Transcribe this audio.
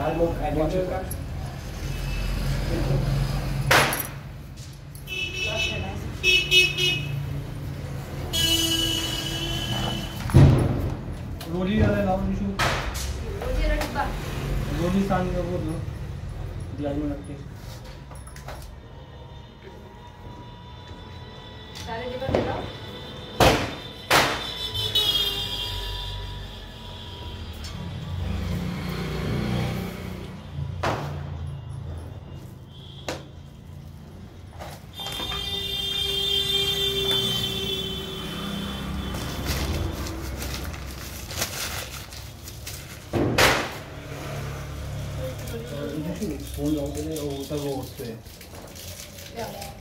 चार लोग खाएँगे रोजी वाले लाओ निशु। रोजी रखता रोजी सान का वो दो दिलाई में रख के सारे जगह 어, 65원 정도 되네. 오, 5 5 5 5 5